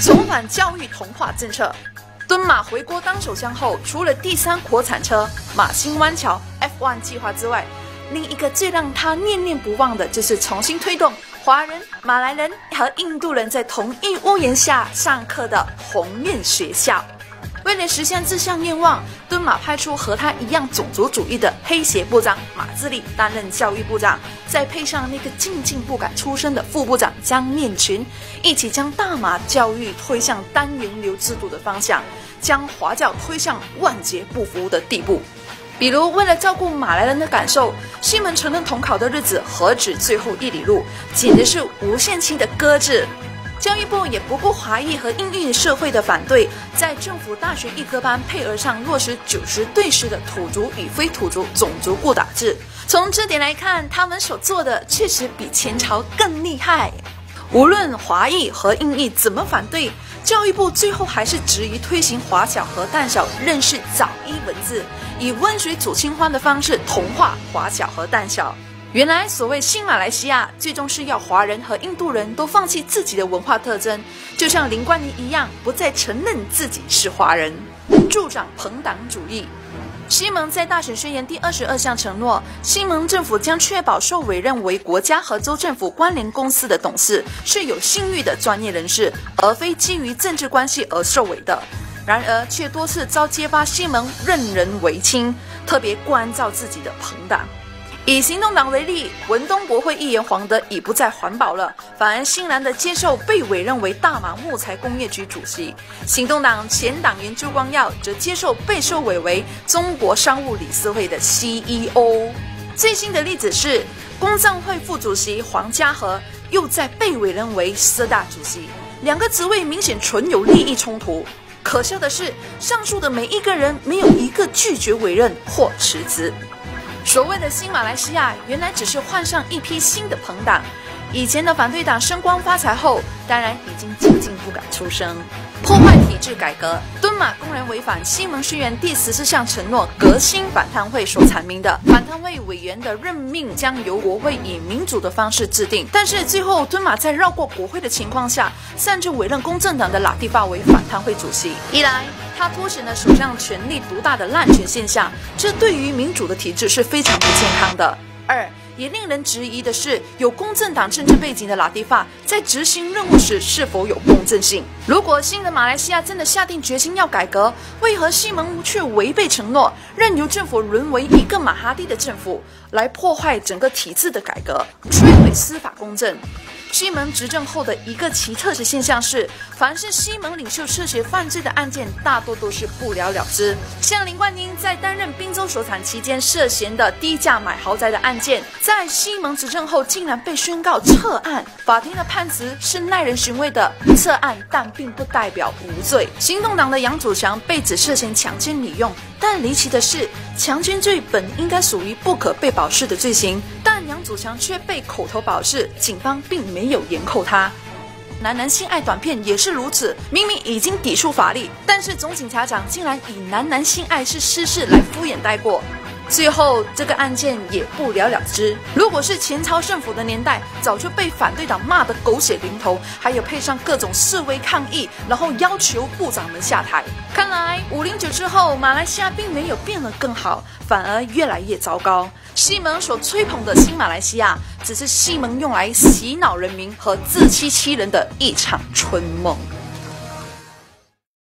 重返教育同化政策。敦马回国当首相后，除了第三国产车马新湾桥 F1 计划之外，另一个最让他念念不忘的就是重新推动华人、马来人和印度人在同一屋檐下上课的红面学校。为了实现这项愿望，敦马派出和他一样种族主义的黑鞋部长马自立担任教育部长，再配上那个静静不敢出声的副部长江念群，一起将大马教育推向单元流制度的方向，将华教推向万劫不复的地步。比如，为了照顾马来人的感受，西门承认统考的日子何止最后一里路，简直是无限期的搁置。教育部也不顾华裔和印裔社会的反对，在政府大学一科班配额上落实九十对十的土族与非土族种族固打制。从这点来看，他们所做的确实比前朝更厉害。无论华裔和印裔怎么反对，教育部最后还是执意推行华小和淡小认识早一文字，以温水煮青蛙的方式同化华小和淡小。原来，所谓新马来西亚，最终是要华人和印度人都放弃自己的文化特征，就像林冠尼一样，不再承认自己是华人，助长朋党主义。西蒙在大选宣言第二十二项承诺，西蒙政府将确保受委任为国家和州政府关联公司的董事是有信誉的专业人士，而非基于政治关系而受委的。然而，却多次遭揭发西蒙任人唯亲，特别关照自己的朋党。以行动党为例，文东国会议员黄德已不再环保了，反而欣然的接受被委任为大马木材工业局主席。行动党前党员朱光耀则接受被受委为中国商务理事会的 CEO。最新的例子是，工商会副主席黄家和又在被委任为社大主席，两个职位明显存有利益冲突。可笑的是，上述的每一个人没有一个拒绝委任或辞职。所谓的新马来西亚，原来只是换上一批新的朋党。以前的反对党升官发财后，当然已经静静不敢出声。破坏体制改革，敦马公然违反西蒙宣言第十四项承诺，革新反贪会所阐明的反贪会委员的任命将由国会以民主的方式制定。但是最后，敦马在绕过国会的情况下，擅自委任公正党的拉蒂巴为反贪会主席。一来，他凸显了首相权力独大的滥权现象，这对于民主的体制是非常不健康的。二，也令人质疑的是，有公正党政治背景的拉蒂法在执行任务时是否有公正性？如果新的马来西亚真的下定决心要改革，为何西蒙却违背承诺，任由政府沦为一个马哈蒂的政府，来破坏整个体制的改革，摧毁司法公正？西蒙执政后的一个奇特的现象是，凡是西蒙领袖涉嫌犯罪的案件，大多都是不了了之。像林冠英在担任滨州首长期间涉嫌的低价买豪宅的案件，在西蒙执政后竟然被宣告撤案。法庭的判词是耐人寻味的：撤案，但并不代表无罪。行动党的杨祖强被指涉嫌强奸女用，但离奇的是，强奸罪本应该属于不可被保释的罪行。但祖强却被口头保释，警方并没有严扣他。男男性爱短片也是如此，明明已经抵触法律，但是总警察长竟然以男男性爱是私事来敷衍带过。最后，这个案件也不了了之。如果是前朝政府的年代，早就被反对党骂得狗血淋头，还有配上各种示威抗议，然后要求部长们下台。看来五零九之后，马来西亚并没有变得更好，反而越来越糟糕。西蒙所吹捧的新马来西亚，只是西蒙用来洗脑人民和自欺欺人的一场春梦。